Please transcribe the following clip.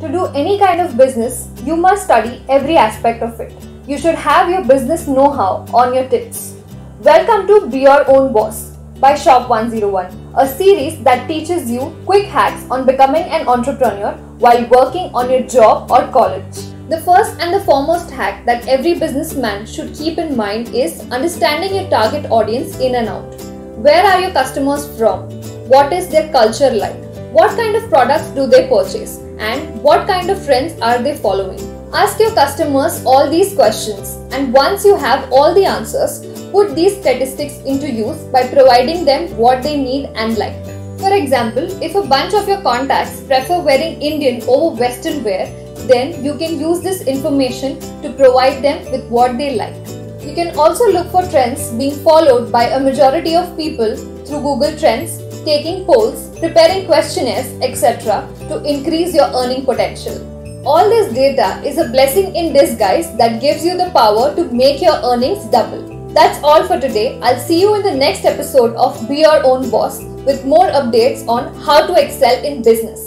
To do any kind of business, you must study every aspect of it. You should have your business know how on your tips. Welcome to Be Your Own Boss by Shop 101, a series that teaches you quick hacks on becoming an entrepreneur while working on your job or college. The first and the foremost hack that every businessman should keep in mind is understanding your target audience in and out. Where are your customers from? What is their culture like? What kind of products do they purchase? and what kind of friends are they following. Ask your customers all these questions and once you have all the answers, put these statistics into use by providing them what they need and like. For example, if a bunch of your contacts prefer wearing Indian over Western wear, then you can use this information to provide them with what they like. You can also look for trends being followed by a majority of people through Google Trends taking polls, preparing questionnaires, etc. to increase your earning potential. All this data is a blessing in disguise that gives you the power to make your earnings double. That's all for today. I'll see you in the next episode of Be Your Own Boss with more updates on how to excel in business.